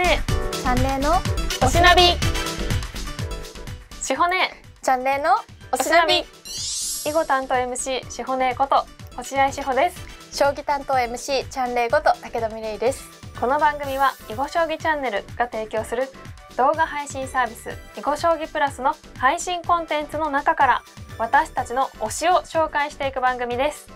姉チャンネルのおしなび。しほね。チャンネルのおしなび。囲碁担当 MC しほねこと星合志保です。将棋担当 MC チャンレイこと武田美玲です。この番組は囲碁将棋チャンネルが提供する動画配信サービス囲碁将棋プラスの配信コンテンツの中から私たちの推しを紹介していく番組です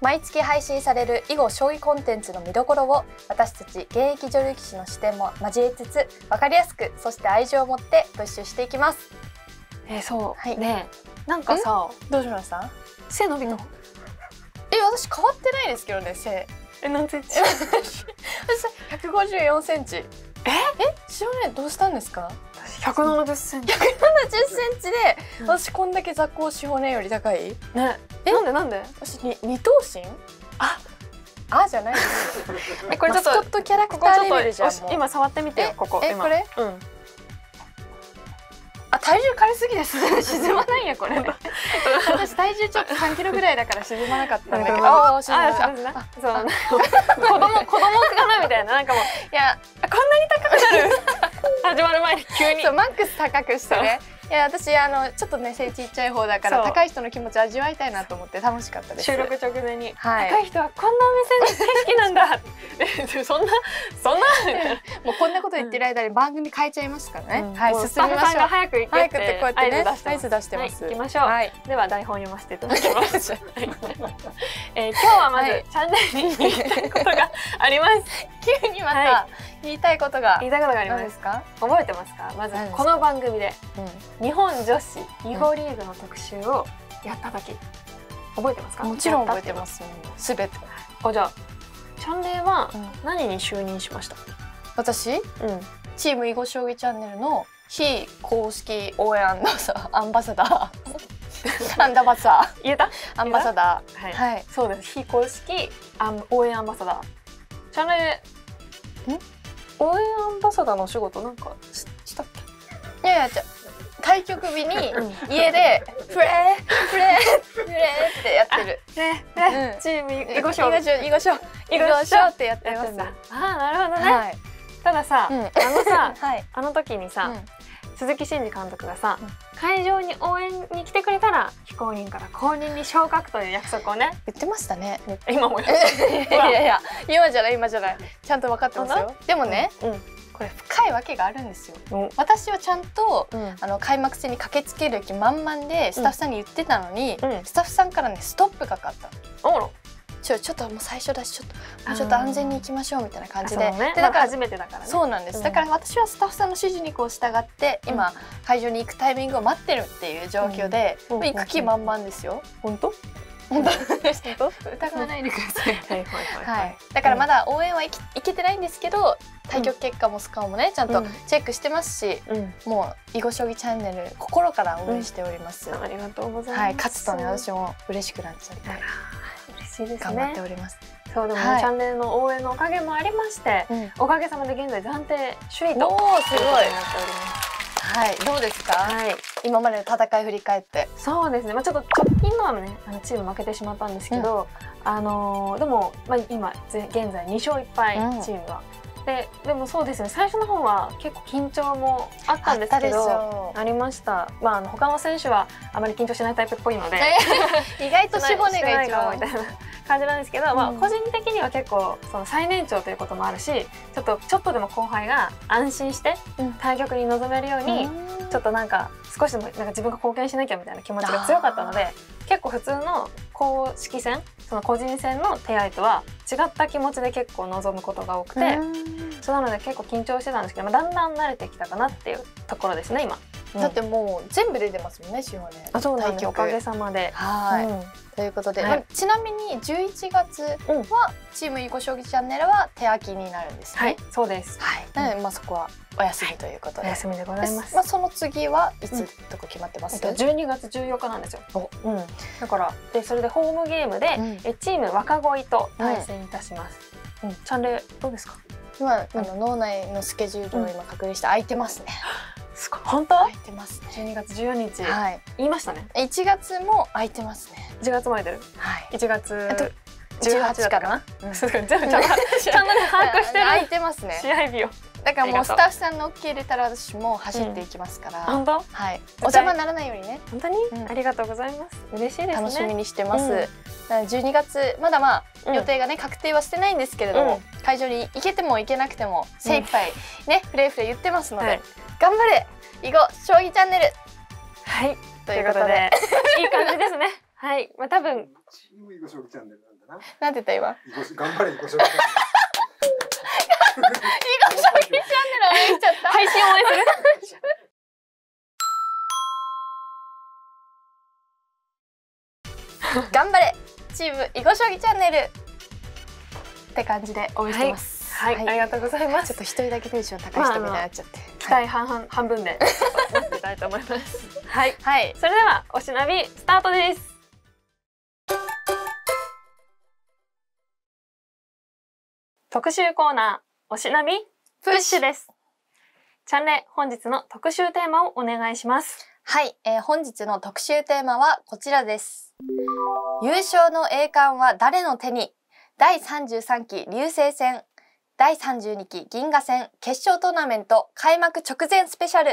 毎月配信される囲碁将棋コンテンツの見どころを私たち現役女流棋士の視点も交えつつ分かりやすくそして愛情を持ってプッシュしていきます。えー、そう、はい。ねえ。なんかさどうしました？背伸びた、うん。え私変わってないですけどね背。え何センチ私154センチ。え？え？白ねどうしたんですか？170センチ。170センチで、うん。私こんだけ雑魚志保ねより高い？ねえ？なんでなんで？私に二頭身？ああじゃないです。よ えこれちょっとマスコットキャラクこターレベルじゃん今触ってみてよえここ今。えこれ？うん。あ体重軽すぎです。沈まないやこれ。私体重ちょっと3キロぐらいだから沈まなかったんだけど。ああー沈まなそう。子供子供かなみたいな。なんかもういやこんなに高くなる。始まる前に急に。そうマックス高くしてねいや私あのちょっとね背ちっちゃい方だから高い人の気持ち味わいたいなと思って楽しかったです。収録直前に、はい。高い人はこんな目線で景色なんだ。え そんなそんな。もうこんなこと言ってる間に番組変えちゃいますからね、うん。はい進みましょう。スタッフさんが早く行けっ早くってこうやってね合図出してます。はい、行きましょう、はい。では台本読ませていただきます、はい。えー今日はまず、はい。チャンネルに言いたいことがあります。急にまたは言いたいことが。言いたいことがあります。か、覚えてますか？まずこの番組で。う日本女子囲碁リーグの特集をやった時覚えてますか？ん、もちろん覚えてすます。すべて、あじゃあチャンネルはうん。何に就任しました？私？うん。チーム囲碁将棋チャンネルの非公式応援アンバサダー アンバサダー。アンダバサ言えた？ーアンバサダはい、ーはい。そうです。非公式アン応援アンバサダー。チャンネルん？応援アンバサダーのお仕事なんかししたっいやいやじゃ対局日にけ家でフレーフレーフレーってやってる。ねね、うん。チーム囲囲碁碁将将囲碁将囲碁将ってやってます。あーなるほどね、はい。たださ、うん。あのさ はい。あの時にさ、うん。鈴木真二監督がさ、うん。会場に応援に来てくれたら非公認から公認に昇格という約束をね言ってましたね。今もや いやいや今じゃない今じゃない。ちゃんと分かってます本よでもね、うんこれ深いわけがあるんですよ。うん私はちゃんとうん。あの開幕戦に駆けつける気満々でスタッフさんに言ってたのに、うん。スタッフさんからねストップがかかったの。ちょちょっともう最初だしちょっともうちょっと安全に行きましょうみたいな感じで。ね。でだから、初めてだからね。そうなんです、うん。だから私はスタッフさんの指示にこう従って今、会場に行くタイミングを待ってるっていう状況で、行く気満々ですよ、本当？本当疑わないでください。はいはいはい。はい、だからまだ応援は行き行けてないんですけど対局結果もスコアもねちゃんとうん。チェックしてますし、うん。もう囲碁将棋チャンネル心から応援しております、ありがとうございます。はい勝つとね私も嬉しくなっちゃって嬉しいです頑張っねております、そうでもね、はい。チャンネルの応援のおかげもありましてうん。おかげさまで現在暫定首位とおーすごい。なっております。はいどうですか、はい。今までの戦い振り返って。そうですね、まあ、ちょっと直近のはねあのチーム負けてしまったんですけど、あのーでも、まあ、今ぜ現在2勝1敗、うん。チームは。ででもそうですね最初の方は結構緊張もあったんですけどょありました、まあ、あの他の選手はあまり緊張しないタイプっぽいので。意外としないしぼねが一 してないかもみ番たいな感じなんですけど、まあ、うん。個人的には結構その最年長ということもあるしちょっとちょっとでも後輩が安心してうん。対局に臨めるように、ちょっとなんか少しでもなんか自分が貢献しなきゃみたいな気持ちが強かったので結構普通の公式戦その個人戦の手合いとは違った気持ちで結構臨むことが多くて、そうなので結構緊張してたんですけど、まあ、だんだん慣れてきたかなっていうところですね今。だってもう全部出てますもんねしほね。あそうなんです。おかげさまで。はい、うんということで、はいまあちなみに11月うんはチーム囲碁将棋チャンネルは手空きになるんですね。はい、そうです。はい。なのでまあそこはお休みということで。お休みでございます。まあその次はいつうんとか決まってます？えっと12月14日なんですよ。おうん、だからでそれでホームゲームで、うんえチーム若鯉と対戦いたします。うん、チャンレどうですか？今あの脳内のスケジュールを今確認して空いてますね。すごい本当？空いてますね。12月14日、はい。言いましたね。1月も空いてますね。1月も空いてる。はい。1月えっと18だったかな？全部ちゃんとちゃんとね把握して空いる。てますね。試合日を。だからもうスタッフさんの OK 入れたら私も走っていきますから、本当？はいお邪魔にならないようにね。本当に、うんありがとうございます。嬉しいですね。楽しみにしてます、うん。だから12月まだまあうん予定がね確定はしてないんですけれども、会場に行けても行けなくても精一杯ね、フレーフレー言ってますので、はい。頑張れ囲碁将棋チャンネル。はい。ということで。いい感じですねはい。まあ多分。チーム囲碁将棋チャンネルなんだな。なんて言った今？頑張れ囲碁将棋チャンネル。囲碁将棋チャンネル応援しちゃった配信応援する。頑張れチーム囲碁将棋チャンネルって感じで応援してます。はい、ありがとうございます。ちょっと一人だけテンション高い人みたいになっちゃって、期待半々半分で。待っていたいと思います。はい。はい。それではおしなびスタートです特集コーナーおしなびプッシュ。です。チャンネ本日の特集テーマをお願いします。はい、えー本日の特集テーマはこちらです。優勝の栄冠は誰の手に？第33期流星戦第32期銀河戦決勝トーナメント開幕直前スペシャル。い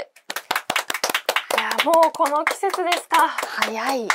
やもうこの季節ですか。早い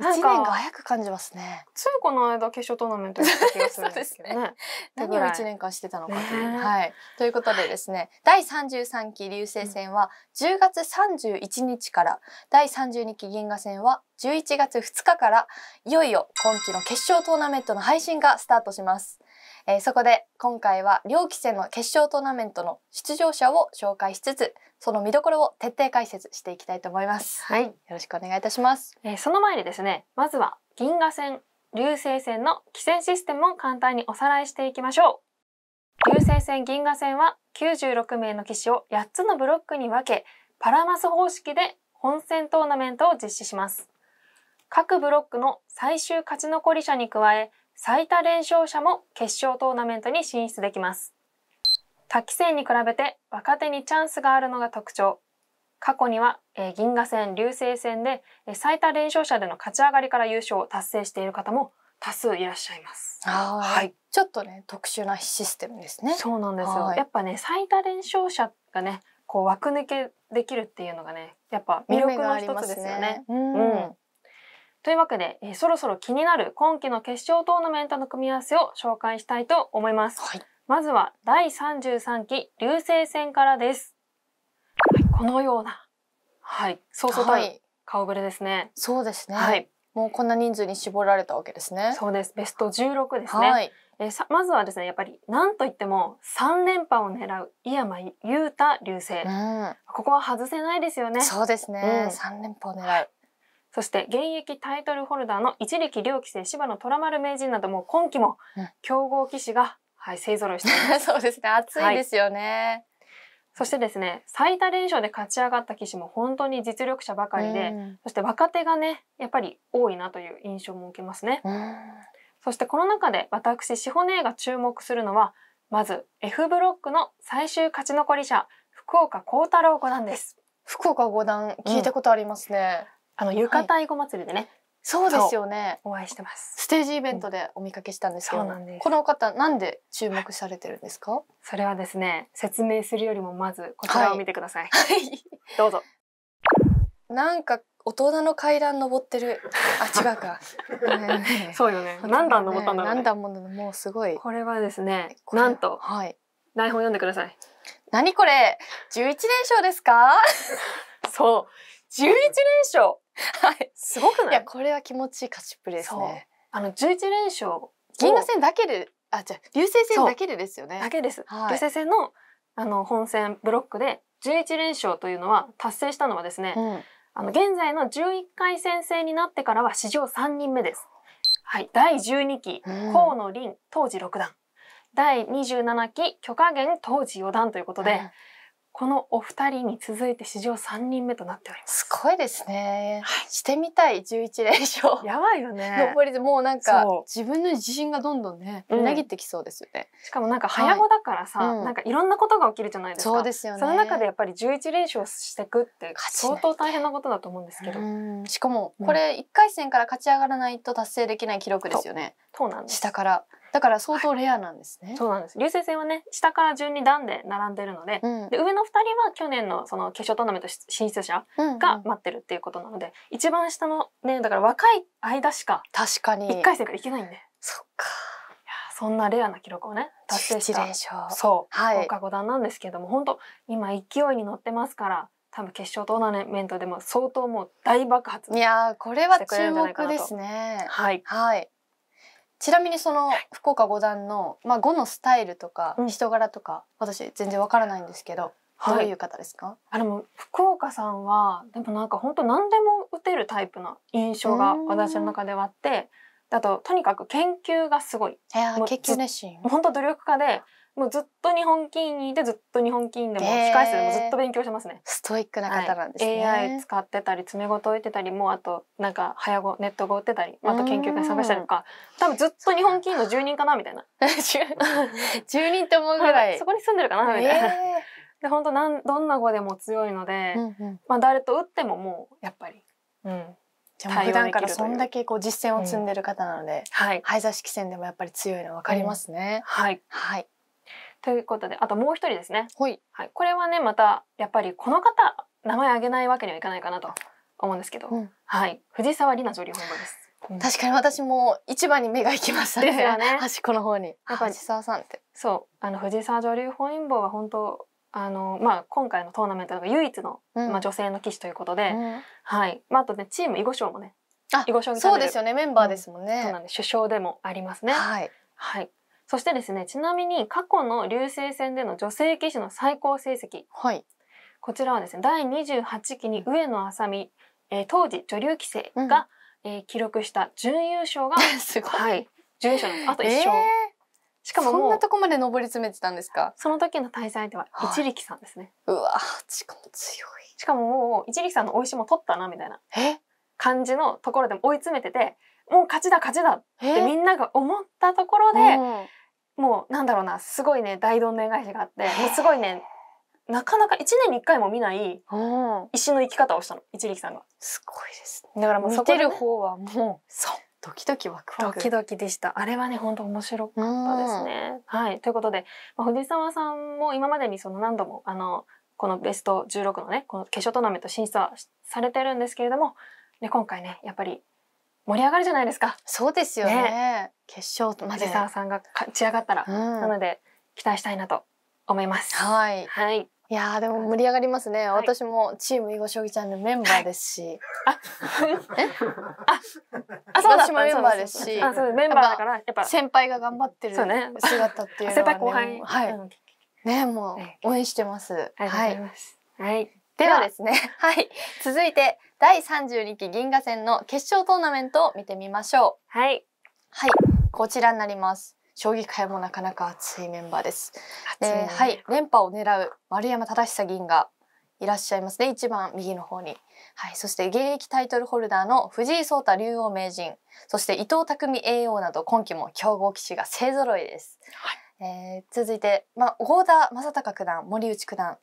1なんか年が早く感じますね。ついこの間決勝トーナメントやった気がするんですけどね。何を1年間してたのかという、ね。えはい。ということでですね第33期流星戦は10月31日から第32期銀河戦は11月2日からいよいよ今期の決勝トーナメントの配信がスタートします、えーそこで今回は両期戦の決勝トーナメントの出場者を紹介しつつその見どころを徹底解説していきたいと思います。はい、よろしくお願いいたします。えーその前にですねまずは銀河戦流星戦の棋戦システムを簡単におさらいしていきましょう。流星戦銀河戦は96名の棋士を8つのブロックに分けパラマス方式で本戦トーナメントを実施します。各ブロックの最終勝ち残り者に加え最多連勝者も決勝トーナメントに進出できます。他棋戦に比べて若手にチャンスがあるのが特徴。過去には、えー銀河戦流星戦でえー最多連勝者での勝ち上がりから優勝を達成している方も多数いらっしゃいます。ははい。ちょっとね特殊なシステムですね。そうなんですよ。はい。やっぱね最多連勝者がねこう枠抜けできるっていうのがねやっぱ魅力の一つですよね。うん。うんというわけで、えーそろそろ気になる今期の決勝トーナメントの組み合わせを紹介したいと思います。はいまずは第33期流星戦からです。はい、このような、はい、そうそうたるはい、顔ぶれですね。そうですね、はい、もうこんな人数に絞られたわけですね。そうです。ベスト16ですね。はい。えーさまずはですね、やっぱり何と言っても3連覇を狙う井山裕太流星。うここは外せないですよねん、。そうですねう。ん三、連覇を狙う。そして現役タイトルホルダーの一力遼棋聖、芝野虎丸名人なども今期もうん強豪棋士が、はい、勢ぞろいしています。そうですね。熱いですよね。そしてですね、最多連勝で勝ち上がった棋士も本当に実力者ばかりで、うんそして若手がね、やっぱり多いなという印象も受けますね。うんそしてこの中で私、志保姉が注目するのは、まず F ブロックの最終勝ち残り者、福岡幸太郎五段です。福岡五段聞いたことありますね。あの、浴衣囲碁祭りでね、そうですよね。お会いしてます。ステージイベントでお見かけしたんですけど、そうなんこの方なんで注目されてるんですか？それはですね、説明するよりもまずこちらを見てください。はい。どうぞ。なんか大人の階段登ってる。あ違うか。そうよね。何段登ったんだろう、ね。何段もの？もうすごい。これはですね、なんとはい。台本読んでください。何これ？11連勝ですか？そう。11連勝はい。すごくない？いやこれは気持ちいい勝ちっぷりですね。あの11連勝を銀河戦だけであじゃあ流星戦だけでですよね。だけです。はい。流星戦のあの本戦ブロックで11連勝というのは達成したのはですね、うん。あの現在の11回戦制になってからは史上3人目です。はい、第12期、うん。河野凛当時6段、第27期許家元当時4段ということで、うんこのお二人に続いて史上3人目となっております。すごいですね、してみたい11連勝。やばいよね。上りでもうなんか自分の自信がどんどんねうん。みなぎってきそうですよね、しかもなんか早碁だからさ、はい。うん。なんかいろんなことが起きるじゃないですか。そうですよね。その中でやっぱり11連勝していくって相当大変なことだと思うんですけど、うん。しかもこれ1回戦から勝ち上がらないと達成できない記録ですよね、そうなんです。下からだから相当レアなんですね。そうなんです。流星戦はね、下から順に段で並んでるので、うんで上の2人は去年のその決勝トーナメント進出者うんうんが待ってるっていうことなので、一番下のねだから若い間しか確かに。1回戦からいけないんで、そっか。そんなレアな記録をね達成し11た。そう、はい福岡五段なんですけども本当今勢いに乗ってますから多分決勝トーナメントでも相当もう大爆発いやーこれは注目ですね。はいはい。ちなみにその福岡五段のまあ碁のスタイルとかうん。人柄とか私全然わからないんですけど、どうはいいう方ですか？あでも福岡さんはでもなんか本当何でも打てるタイプな印象がうん。私の中ではあってあととにかく研究がすごい。研究熱心。本当努力家でもうずっと日本棋院にいてずっと日本棋院でも控室でもずっと勉強してますね。ストイックな方なんですね。はい AI 使ってたり詰め事を打ってたりもうあとなんか早碁ネット碁打ってたりあと研究会に参加したりとか多分ずっと日本棋院の住人かなみたいな 十人ともぐらいそ。こに住んでるかなみたいな。え で本当なんどんな碁でも強いので、ーうんうんまあ誰と打ってももうやっぱり、うん、じゃあ普段からそんだけこう実践を積んでる方なので、はい早座式戦でもやっぱり強いの分かりますね。はいはい。ということであともう一人ですね、ほい。はい、これはねまたやっぱりこの方名前挙げないわけにはいかないかなと思うんですけど、うんはい藤沢里奈女流本因坊です。うん確かに私も一番に目が行きましたね。ですよね端っこの方に。やっぱり藤沢さんって。そうあの藤沢女流本因坊は本当あのまあ今回のトーナメントの唯一の、うんまあ、女性の棋士ということで、うんはいまあ、あとねチーム囲碁賞もねあ囲碁将棋そうですよねメンバーですもんね。そうなんで首相でもありますね。はい。はい。そしてですねちなみに過去の流星戦での女性棋士の最高成績。はい。こちらはですね第28期に上野愛咲美、えー当時女流棋聖が、うん。えー記録した準優勝が すごい。はい。準優勝なんです。あと1勝、えそんしかももうなとこまで上り詰めてたんですか？その時の対戦相手ははい。一力さんですね、うわ、しかも強い。しかももう一力さんの美味しいもん取ったなみたいなえ、感じのところでも追い詰めててもう勝ちだ勝ちだってみえ、んなが思ったところで、うんもうなんだろうなすごいね大どんでん返しがあってもうすごいねなかなか1年に1回も見ないうん、石の生き方をしたの一力さんが。すごいですね。だからもうね、てる方はもうそう。ドキドキワクワク。ドキドキでした。あれはね本当面白かったですね。はい。ということで、まあ、藤沢さんも今までにその何度もあのこのベスト16のねこの決勝トーナメント進出はされてるんですけれども、ね、今回ねやっぱり盛り上がるじゃないですか。そうですよね。決勝まで。藤。沢さんが勝ち上がったら、うん。なので期待したいなと思います。はい。はい。いやーでも盛り上がりますね。はい。私もチーム囲碁将棋チャンネルメンバーですし、あ、そうだった。私もメンバーですし。あ、そうメンバーだからやっぱ先輩が頑張ってるそうね。姿っていうのは、ね、先輩後輩はい、うん。ねもうはい。応援してます。はい。はい。ではですね、はい。続いて第32期銀河戦の決勝トーナメントを見てみましょう。はい。はい、こちらになります。将棋界もなかなか熱いメンバーです。熱いねではい、連覇を狙う丸山忠久銀がいらっしゃいますね。一番右の方に。はい、そして現役タイトルホルダーの藤井聡太竜王名人、そして伊藤匠栄王など今期も強豪棋士が勢ぞろいです。えー続いて、まあ、郷田正孝九段、森内九段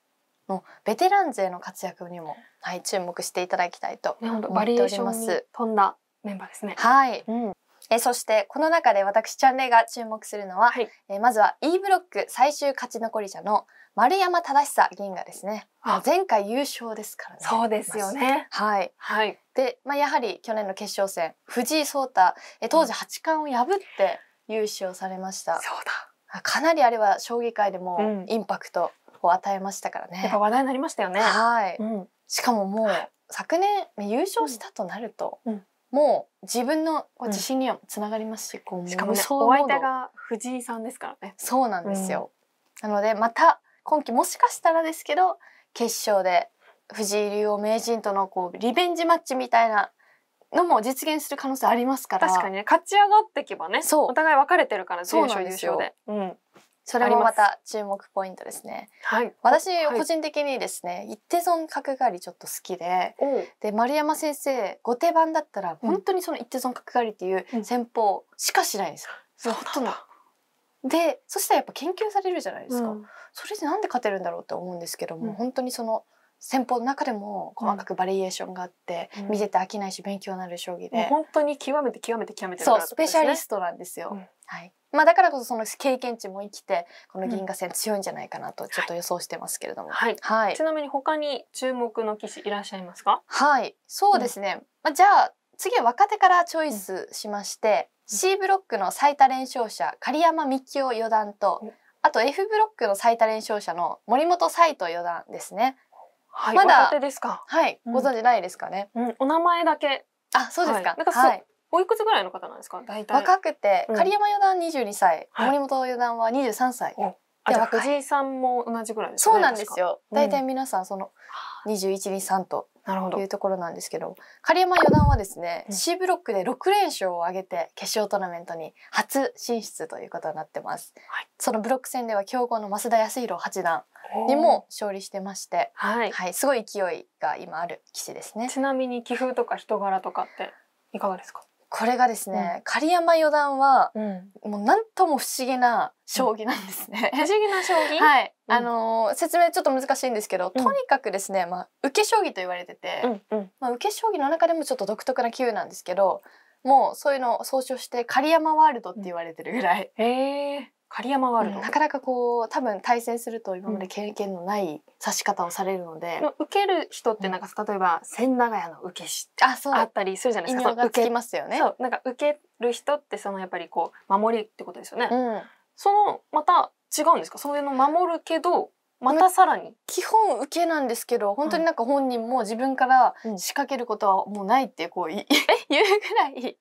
のベテラン勢の活躍にも、はい、注目していただきたいと思っておりますに。富んだメンバーですね。はい。うん。えーそしてこの中で私チャンネルが注目するのは、はい。えーまずは E ブロック最終勝ち残り者の丸山忠久銀河ですね。あ前回優勝ですからね。そうですよね。はい。はい。で、まあ、やはり去年の決勝戦藤井聡太えー当時八冠を破って優勝されました。そうだ。かなりあれは将棋界でもうんインパクトを与えましたからねやっぱ。話題になりましたよね。はい。うん。しかももう昨年優勝したとなると、うんもう自分の自信にはつながりますし、こうしかもね、お相手が藤井さんですからね。そうなんですよ。なのでまた今期もしかしたらですけど決勝で藤井竜王名人とのこうリベンジマッチみたいなのも実現する可能性ありますから確かにね、勝ち上がっていけばね、そうお互い分かれてるから、そう優なんですよ勝優勝で。うん。それもまた注目ポイントですね。はい。私はい個人的にですね、一手損角換わりちょっと好きでで丸山先生後手番だったらうん本当にその一手損角換わりっていううん戦法しかしないんですよ。そうんどなんだ。でそしたらやっぱ研究されるじゃないですか。うんそれでなんで勝てるんだろうって思うんですけども、うん本当にその戦法の中でも細かくバリエーションがあって、うん見てて飽きないし勉強になる将棋で、本当に極めて極めて極めてるそうスペシャリストトなんですよ。うんはい。まあだからこそその経験値も生きてこの銀河戦強いんじゃないかなとちょっと予想してますけれども。はいはいち。なみに他に注目の棋士いらっしゃいますか？はい、そうですね。まあじゃあ次は若手からチョイスしまして、C ブロックの最多連勝者狩山幹夫四段とうん、あと F ブロックの最多連勝者の森本斎藤四段ですね。はいまだ。ですか。はい、うん。ご存知ないですかね。うんお名前だけ。あ、そうですか。はい。なんかはい。おいくつぐらいの方なんですか大体。若くて、うん。狩山四段22歳、はい。森本四段は23歳。おあじゃあ若い藤井さんも同じぐらいですかねそうなんですよ。大体皆さんその21、23となるほど。いうところなんですけど、狩山四段はですね、うん。C ブロックで6連勝を挙げて決勝トーナメントに初進出ということになってます。はい。そのブロック戦では強豪の増田康弘八段にも勝利してまして、はい。はい、すごい勢いが今ある棋士ですね。ちなみに棋風とか人柄とかっていかがですか？これがですね、狩山四段はうん。もうなんとも不思議な将棋なんですね。不思議な将棋？はい、うん。あのー説明ちょっと難しいんですけど、うん。とにかくですね、まあ受け将棋と言われてて、うんうん。まあ受け将棋の中でもちょっと独特な棋風なんですけど、もうそういうのを総称して狩山ワールドって言われてるぐらい、へえ狩山ワールドなかなかこう多分対戦すると今まで経験のない指し方をされるので、の受ける人ってなんか例えば千駄ヶ谷の受け師あそう。あったりするじゃない異ですか。名がつき受ますよね。けそう。なんか受ける人ってそのやっぱりこう守りってことですよね、うん、そのまた違うんですか？そういうの守るけどまたさらに、基本受けなんですけど本当になんか本人も自分からうん。仕掛けることはもうないってこうい言うぐらい。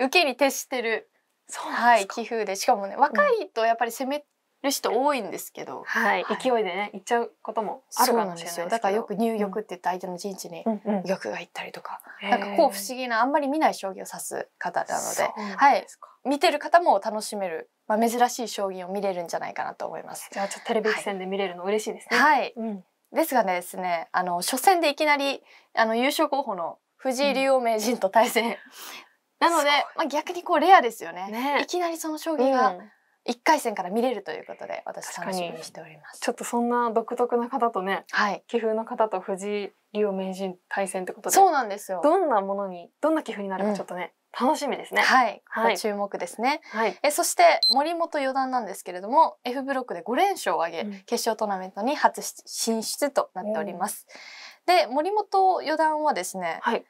受けに徹してる、はい、棋風で。しかもね若いとやっぱり攻める人多いんですけど、はい、はい。勢いでね行っちゃうこともあるかなんですよもしれないだからよく入玉って言って相手の陣地にうんうん。玉が行ったりとか、へー。なんかこう不思議なあんまり見ない将棋を指す方なのではい。見てる方も楽しめる、まあ、珍しい将棋を見れるんじゃないかなと思います。じゃあちょっとテレビ戦で見れるの嬉しいですね、はい、うん、ですがねですねあの初戦でいきなりあの優勝候補の藤井竜王名人と対戦、なので、まあ、逆にこうレアですよね。ね。いきなりその将うん。棋が1回戦から見れるということで私楽しみにしております。ちょっとそんな独特な方とねはい、棋風の方と藤井竜王名人対戦ってことでそうなんですよ。どんなものにどんな棋風になるうん。かちょっとね、楽しみですね。はい、はい。ご注目ですね。はい。えそして森本四段なんですけれども F ブロックで5連勝を挙げ、うん。決勝トーナメントに初進出となっております。で森本四段はですねはい。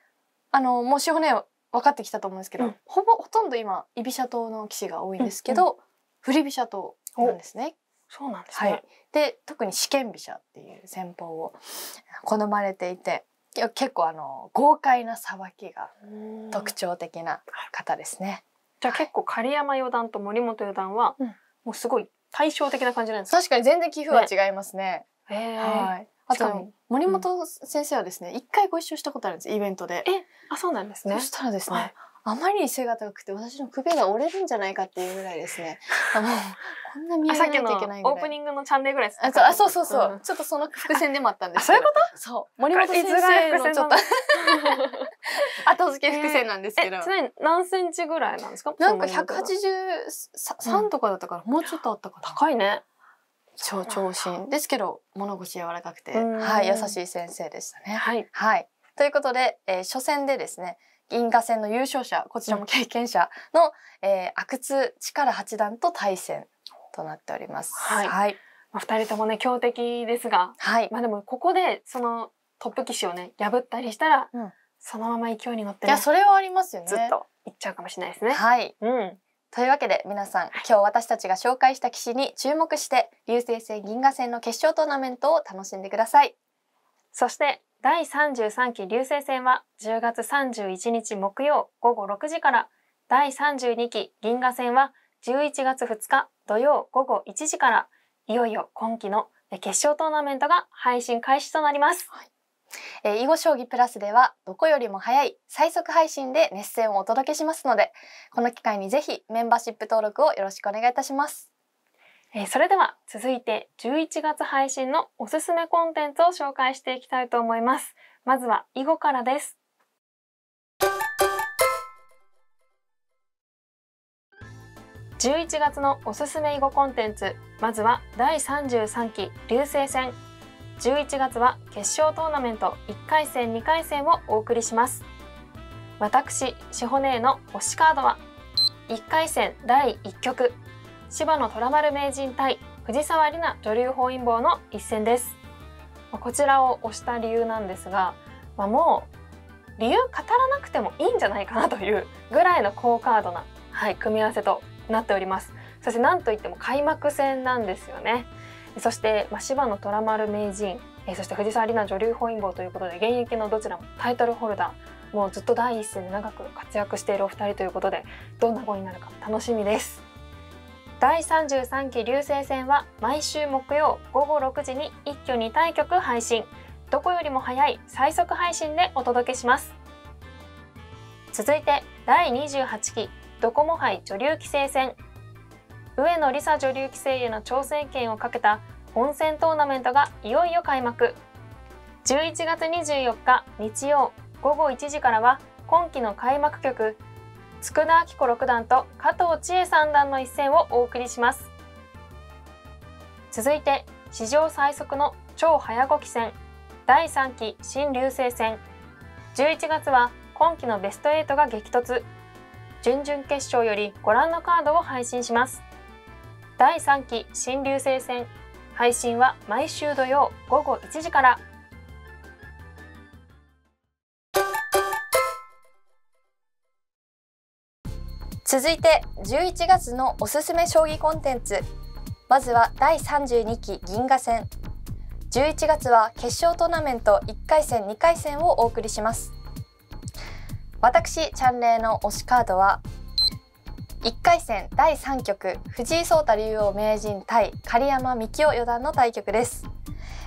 あのもう四方ね分かってきたと思うんですけど、うん。ほぼほとんど今居飛車党の棋士が多いんですけど、振り飛車党なんですね。そうなんですね、はい、で特に四間飛車っていう戦法を 好まれていて結構あの豪快なさばきがうん。特徴的な方ですね。じゃあ結構狩山四段と森本四段は、うん。もうすごい対照的な感じなんですか？確かに全然棋風は違いますね。へえはい。あと森本先生はですね、一回ご一緒したことあるんですイベントで。えあそうなんですね。そしたらですね、はい。あまりに背が高くて私の首が折れるんじゃないかっていうぐらいですね。あもうこんな見あ上げないといけない。オープニングのチャンネルぐらいですあそうあそうそうそう、ん。ちょっとその伏線でもあったんですあそういうこそう。森本先生のちょっと 後付け伏線なんですけど、えちなみに何センチぐらいなんですか？なんかその森本四段183とかだったから、もうちょっとあったかな。高いね超長身ですけど物腰柔らかくて、うんはい、優しい先生でしたね。はいはい。ということで、えー初戦でですね、銀河戦の優勝者、こちらも経験者の、えー阿久津力八段と対戦となっております。はいはい。まあ、二人ともね強敵ですがはい。まあでもここでそのトップ棋士をね破ったりしたら、うんそのまま勢いに乗って、いや、ね、それはありますよね。ずっといっちゃうかもしれないですね。はい。うんというわけで皆さん、今日私たちが紹介した棋士に注目して、竜星戦銀河戦の決勝トーナメントを楽しんでください。そして第33期流星戦は10月31日木曜午後6時から第32期銀河戦は11月2日土曜午後1時からいよいよ今期の決勝トーナメントが配信開始となります。えー囲碁将棋プラスではどこよりも早い最速配信で熱戦をお届けしますのでこの機会にぜひメンバーシップ登録をよろしくお願いいたしますえーそれでは続いて11月配信のおすすめコンテンツを紹介していきたいと思います。まずは囲碁からです。11月のおすすめ囲碁コンテンツまずは第33期流星戦11月は決勝トーナメント1回戦2回戦をお送りします。私しほねえの推しカードは1回戦第1局芝野虎丸名人対藤沢里奈女流本因坊の一戦です。こちらを推した理由なんですが、まあ、もう理由語らなくてもいいんじゃないかなというぐらいの好カードな、はい、組み合わせとなっております。そしてなんといっても開幕戦なんですよね。そして、まあ、芝野虎丸名人えーそして藤沢里奈女流本因坊ということで現役のどちらもタイトルホルダーもうずっと第一線で長く活躍しているお二人ということでどんな碁になるか楽しみです。第33期竜星戦は毎週木曜午後6時に一挙2対局配信。どこよりも早い最速配信でお届けします。続いて第28期ドコモ杯女流棋聖戦。上野梨沙女流棋聖への挑戦権をかけた本戦トーナメントがいよいよ開幕。11月24日日曜午後1時からは今期の開幕局佃明子六段と加藤千恵三段の一戦をお送りします。続いて史上最速の超早碁棋戦第3期新竜星戦。11月は今期のベスト8が激突。準々決勝よりご覧のカードを配信します。第3期新竜星戦。配信は毎週土曜午後1時から。続いて11月のおすすめ将棋コンテンツ。まずは第32期銀河戦。11月は決勝トーナメント1回戦2回戦をお送りします。私チャンレイの推しカードは1回戦第3局藤井聡太竜王名人対狩山幹夫四段の対局です、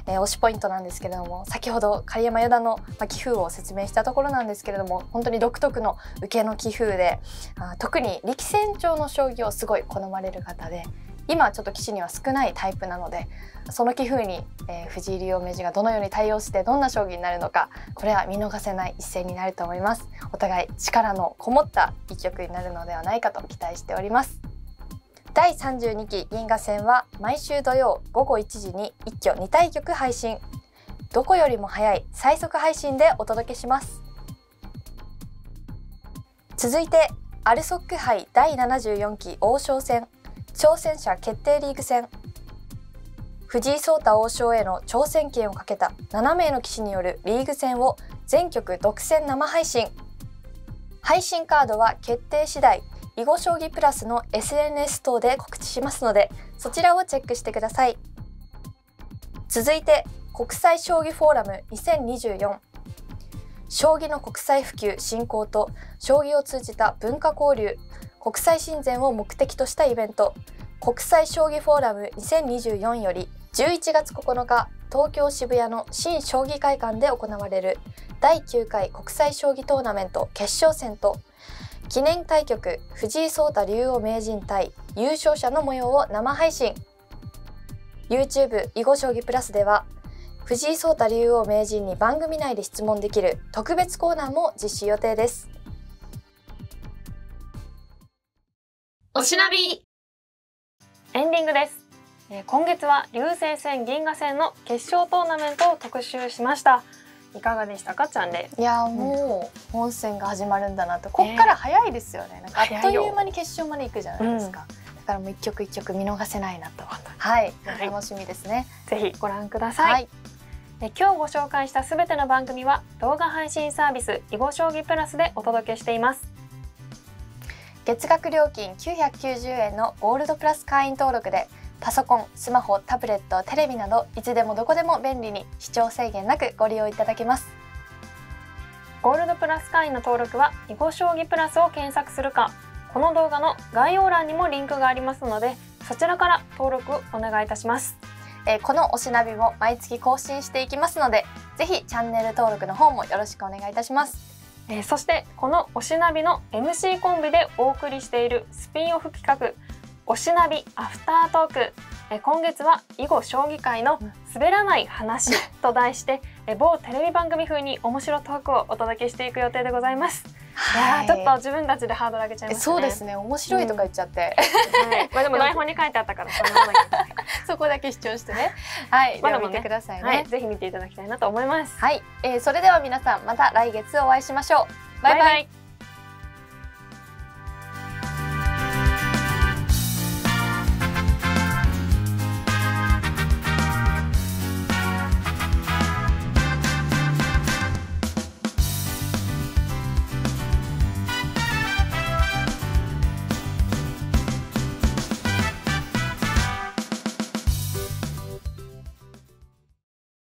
えー推しポイントなんですけれども先ほど狩山四段のま棋風を説明したところなんですけれども本当に独特の受けの棋風であ特に力戦長の将棋をすごい好まれる方で今ちょっと棋士には少ないタイプなのでその棋風に、えー藤井竜王名人がどのように対応してどんな将棋になるのかこれは見逃せない一戦になると思います。お互い力のこもった一局になるのではないかと期待しております。第32期銀河戦は毎週土曜午後1時に一挙2対局配信。どこよりも早い最速配信でお届けします。続いてアルソック杯第74期王将戦。挑戦者決定リーグ戦。藤井聡太王将への挑戦権をかけた7名の棋士によるリーグ戦を全局独占生配信。配信カードは決定次第囲碁将棋プラスの SNS 等で告知しますのでそちらをチェックしてください。続いて国際将棋フォーラム2024将棋の国際普及振興と将棋を通じた文化交流。国際親善を目的としたイベント国際将棋フォーラム2024より11月9日東京渋谷の新将棋会館で行われる第9回国際将棋トーナメント決勝戦と記念対局藤井聡太竜王名人対優勝者の模様を生配信。YouTube 囲碁将棋プラスでは藤井聡太竜王名人に番組内で質問できる特別コーナーも実施予定です。おしなび。エンディングです、えー今月は竜星戦銀河戦の決勝トーナメントを特集しました。いかがでしたかちゃんで？いやーもう本戦が始まるんだなと。こっから早いですよね。なんかあっと早いう間に決勝まで行くじゃないですか、だからもう一曲一曲見逃せないなと。はい。はい。楽しみですね。ぜひご覧ください、で今日ご紹介したすべての番組は動画配信サービス囲碁将棋プラスでお届けしています月額料金990円のゴールドプラス会員登録でパソコン、スマホ、タブレット、テレビなどいつでもどこでも便利に視聴制限なくご利用いただけます。ゴールドプラス会員の登録は囲碁将棋プラスを検索するかこの動画の概要欄にもリンクがありますのでそちらから登録をお願いいたします。えーこのおしなびも毎月更新していきますのでぜひチャンネル登録の方もよろしくお願いいたしますえーそしてこのおしなびの MC コンビでお送りしているスピンオフ企画おしなびアフタートーク。えー今月は囲碁将棋界の滑らない話と題してえー某テレビ番組風に面白トークをお届けしていく予定でございますはい。やーちょっと自分たちでハードル上げちゃいましたね。そうですね。面白いとか言っちゃって、はい。まあでも台本に書いてあったからそんなもんだけど。そこだけ主張してね。はい、まだもね。見てくださいね。はい。ぜひ見ていただきたいなと思います。はい、えーそれでは皆さんまた来月お会いしましょう。バイバイ。バイバイ